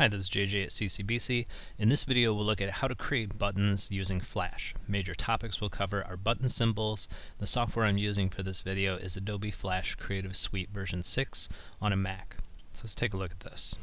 Hi, this is JJ at CCBC. In this video we'll look at how to create buttons using Flash. Major topics we'll cover are button symbols. The software I'm using for this video is Adobe Flash Creative Suite version 6 on a Mac. So let's take a look at this.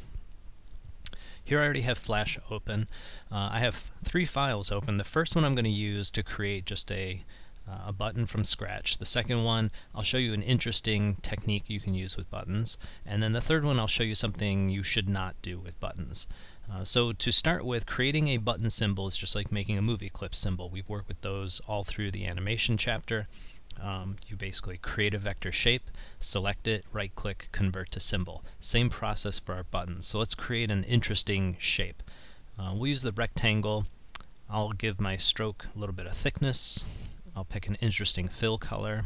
Here I already have Flash open. Uh, I have three files open. The first one I'm going to use to create just a uh, a button from scratch. The second one, I'll show you an interesting technique you can use with buttons. And then the third one, I'll show you something you should not do with buttons. Uh, so to start with, creating a button symbol is just like making a movie clip symbol. We've worked with those all through the animation chapter. Um, you basically create a vector shape, select it, right click, convert to symbol. Same process for our buttons. So let's create an interesting shape. Uh, we'll use the rectangle. I'll give my stroke a little bit of thickness. I'll pick an interesting fill color.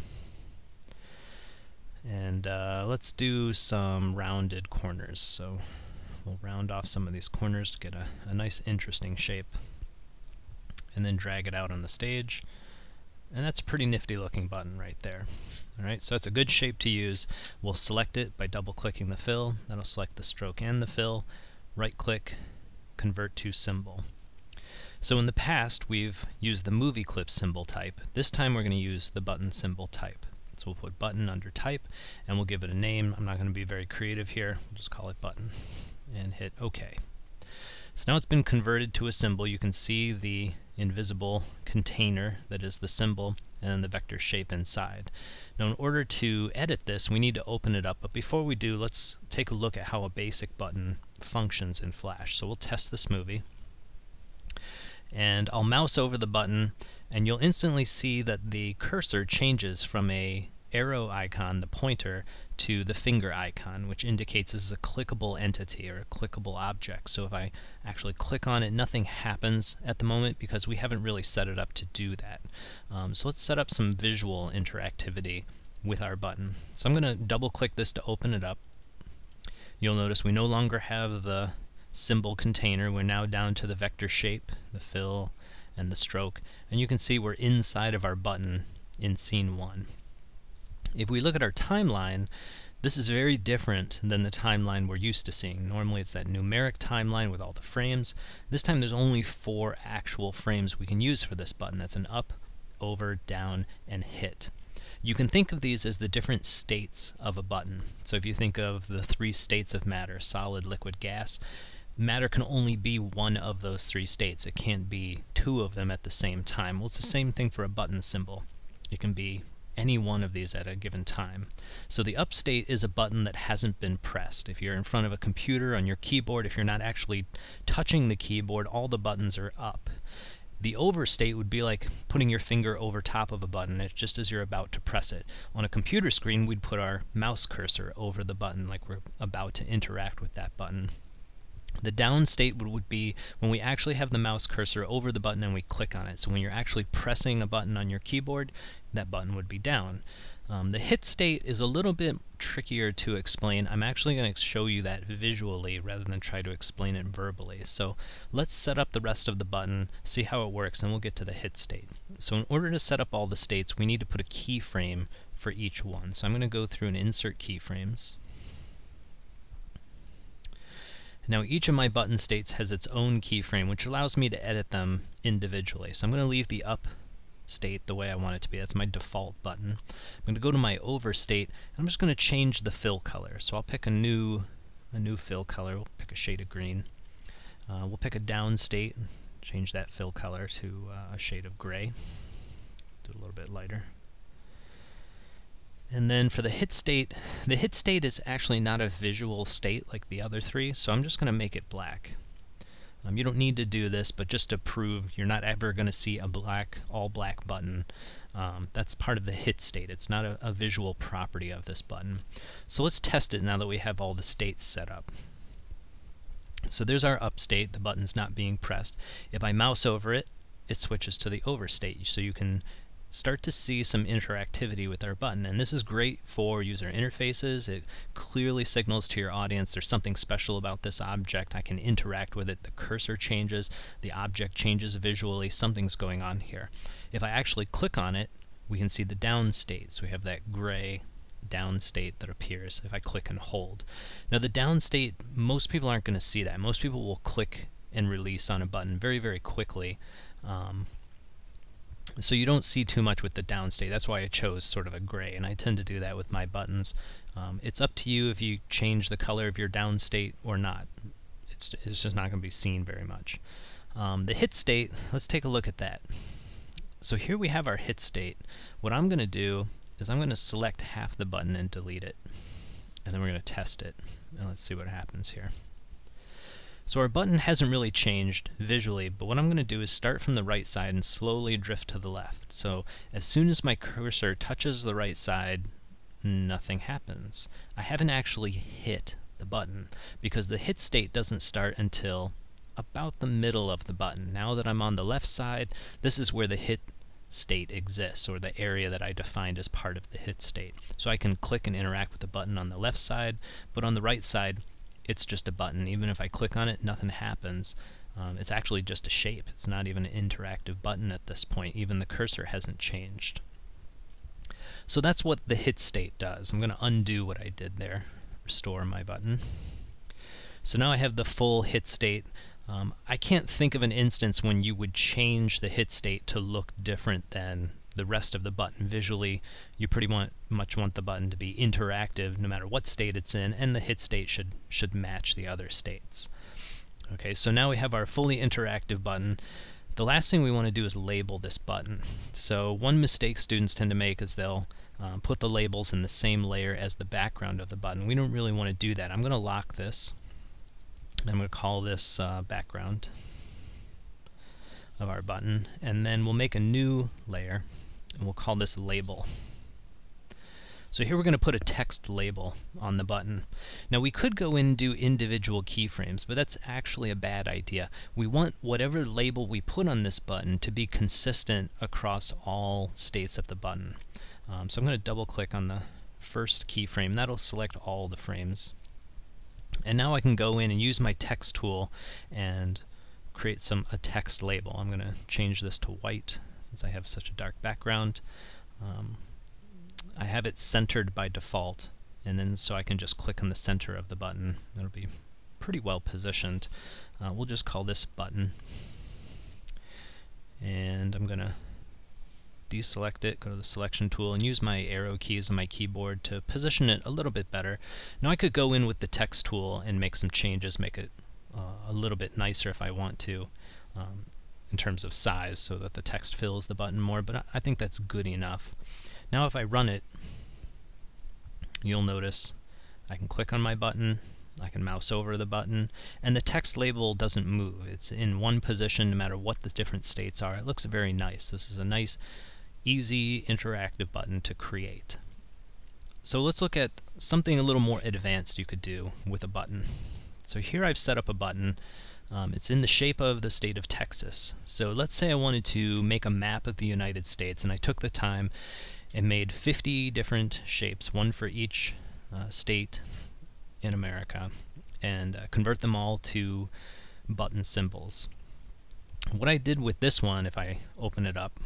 And uh, let's do some rounded corners. So we'll round off some of these corners to get a, a nice interesting shape. And then drag it out on the stage. And that's a pretty nifty looking button right there. Alright, so that's a good shape to use. We'll select it by double clicking the fill. That'll select the stroke and the fill. Right click, convert to symbol. So in the past, we've used the movie clip symbol type. This time we're going to use the button symbol type. So we'll put button under type, and we'll give it a name. I'm not going to be very creative here. We'll just call it button, and hit OK. So now it's been converted to a symbol. You can see the invisible container that is the symbol, and the vector shape inside. Now in order to edit this, we need to open it up, but before we do, let's take a look at how a basic button functions in Flash. So we'll test this movie and I'll mouse over the button and you'll instantly see that the cursor changes from a arrow icon, the pointer, to the finger icon, which indicates this is a clickable entity or a clickable object. So if I actually click on it, nothing happens at the moment because we haven't really set it up to do that. Um, so let's set up some visual interactivity with our button. So I'm going to double click this to open it up. You'll notice we no longer have the symbol container. We're now down to the vector shape, the fill, and the stroke. And you can see we're inside of our button in scene 1. If we look at our timeline, this is very different than the timeline we're used to seeing. Normally it's that numeric timeline with all the frames. This time there's only four actual frames we can use for this button. That's an up, over, down, and hit. You can think of these as the different states of a button. So if you think of the three states of matter, solid, liquid, gas, matter can only be one of those three states. It can't be two of them at the same time. Well, it's the same thing for a button symbol. It can be any one of these at a given time. So the up state is a button that hasn't been pressed. If you're in front of a computer on your keyboard, if you're not actually touching the keyboard, all the buttons are up. The over state would be like putting your finger over top of a button it's just as you're about to press it. On a computer screen, we'd put our mouse cursor over the button like we're about to interact with that button. The down state would, be when we actually have the mouse cursor over the button and we click on it. So when you're actually pressing a button on your keyboard, that button would be down. Um, the hit state is a little bit trickier to explain. I'm actually going to show you that visually rather than try to explain it verbally. So let's set up the rest of the button, see how it works, and we'll get to the hit state. So in order to set up all the states, we need to put a keyframe for each one. So I'm going to go through and insert keyframes. Now each of my button states has its own keyframe, which allows me to edit them individually. So I'm going to leave the up state the way I want it to be. That's my default button. I'm going to go to my over state, and I'm just going to change the fill color. So I'll pick a new, a new fill color. We'll pick a shade of green. Uh, we'll pick a down state, change that fill color to uh, a shade of gray. Do a little bit lighter. And then for the hit state, the hit state is actually not a visual state like the other three, so I'm just going to make it black. Um, you don't need to do this, but just to prove you're not ever going to see a black, all black button. Um, that's part of the hit state. It's not a, a visual property of this button. So let's test it now that we have all the states set up. So there's our up state, the button's not being pressed. If I mouse over it, it switches to the over state. So you can start to see some interactivity with our button. And this is great for user interfaces. It clearly signals to your audience there's something special about this object. I can interact with it. The cursor changes. The object changes visually. Something's going on here. If I actually click on it, we can see the down state. So we have that gray down state that appears if I click and hold. Now the down state, most people aren't going to see that. Most people will click and release on a button very, very quickly. Um, so you don't see too much with the down state. That's why I chose sort of a gray, and I tend to do that with my buttons. Um, it's up to you if you change the color of your down state or not. It's, it's just not going to be seen very much. Um, the hit state, let's take a look at that. So here we have our hit state. What I'm going to do is I'm going to select half the button and delete it. And then we're going to test it. And let's see what happens here. So our button hasn't really changed visually, but what I'm going to do is start from the right side and slowly drift to the left. So as soon as my cursor touches the right side, nothing happens. I haven't actually hit the button because the hit state doesn't start until about the middle of the button. Now that I'm on the left side, this is where the hit state exists, or the area that I defined as part of the hit state. So I can click and interact with the button on the left side, but on the right side, it's just a button. Even if I click on it, nothing happens. Um, it's actually just a shape. It's not even an interactive button at this point. Even the cursor hasn't changed. So that's what the hit state does. I'm going to undo what I did there, restore my button. So now I have the full hit state. Um, I can't think of an instance when you would change the hit state to look different than the rest of the button. Visually, you pretty much want the button to be interactive no matter what state it's in, and the hit state should, should match the other states. Okay, so now we have our fully interactive button. The last thing we want to do is label this button. So one mistake students tend to make is they'll um, put the labels in the same layer as the background of the button. We don't really want to do that. I'm going to lock this. I'm going to call this uh, background of our button, and then we'll make a new layer, and we'll call this label. So here we're going to put a text label on the button. Now we could go and do individual keyframes, but that's actually a bad idea. We want whatever label we put on this button to be consistent across all states of the button. Um, so I'm going to double click on the first keyframe. That'll select all the frames. And now I can go in and use my text tool and create some a text label. I'm going to change this to white since I have such a dark background. Um, I have it centered by default and then so I can just click on the center of the button. It'll be pretty well positioned. Uh, we'll just call this button and I'm going to deselect it, go to the selection tool, and use my arrow keys on my keyboard to position it a little bit better. Now I could go in with the text tool and make some changes, make it uh, a little bit nicer if I want to um, in terms of size so that the text fills the button more, but I, think that's good enough. Now if I run it, you'll notice I can click on my button, I can mouse over the button, and the text label doesn't move. It's in one position no matter what the different states are. It looks very nice. This is a nice easy interactive button to create. So let's look at something a little more advanced you could do with a button. So here I've set up a button. Um, it's in the shape of the state of Texas. So let's say I wanted to make a map of the United States and I took the time and made 50 different shapes, one for each uh, state in America, and uh, convert them all to button symbols. What I did with this one, if I open it up,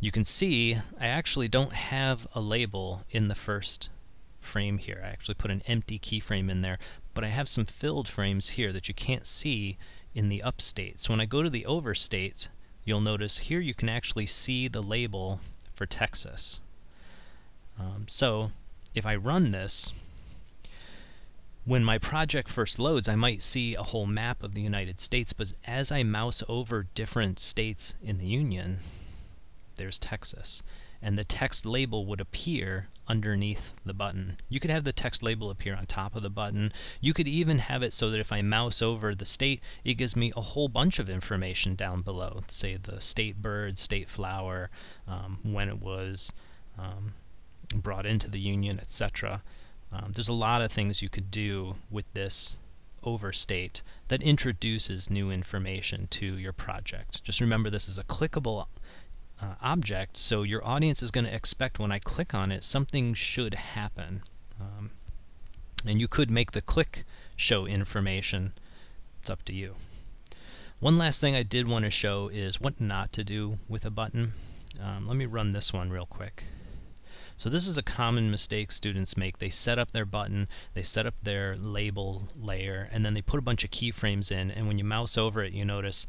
you can see I actually don't have a label in the first frame here. I actually put an empty keyframe in there, but I have some filled frames here that you can't see in the up state. So when I go to the over state, you'll notice here you can actually see the label for Texas. Um, so if I run this, when my project first loads, I might see a whole map of the United States, but as I mouse over different states in the Union, there's Texas. And the text label would appear underneath the button. You could have the text label appear on top of the button. You could even have it so that if I mouse over the state, it gives me a whole bunch of information down below. Say the state bird, state flower, um, when it was um, brought into the Union, etc. Um, there's a lot of things you could do with this overstate that introduces new information to your project. Just remember this is a clickable uh, object, so your audience is going to expect when I click on it, something should happen. Um, and you could make the click show information. It's up to you. One last thing I did want to show is what not to do with a button. Um, let me run this one real quick. So this is a common mistake students make. They set up their button, they set up their label layer, and then they put a bunch of keyframes in, and when you mouse over it, you notice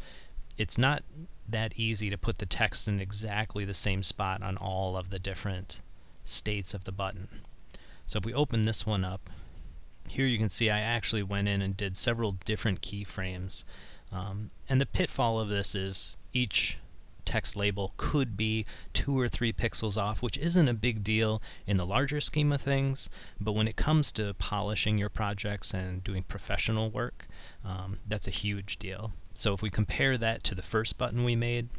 it's not that easy to put the text in exactly the same spot on all of the different states of the button. So if we open this one up, here you can see I actually went in and did several different keyframes. Um, and the pitfall of this is each text label could be two or three pixels off, which isn't a big deal in the larger scheme of things, but when it comes to polishing your projects and doing professional work, um, that's a huge deal. So if we compare that to the first button we made,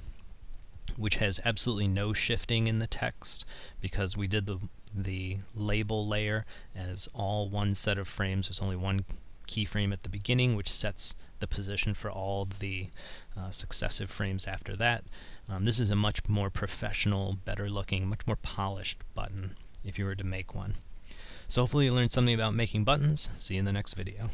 which has absolutely no shifting in the text because we did the the label layer as all one set of frames. There's only one keyframe at the beginning which sets the position for all the uh, successive frames after that. Um, this is a much more professional, better looking, much more polished button if you were to make one. So hopefully you learned something about making buttons. See you in the next video.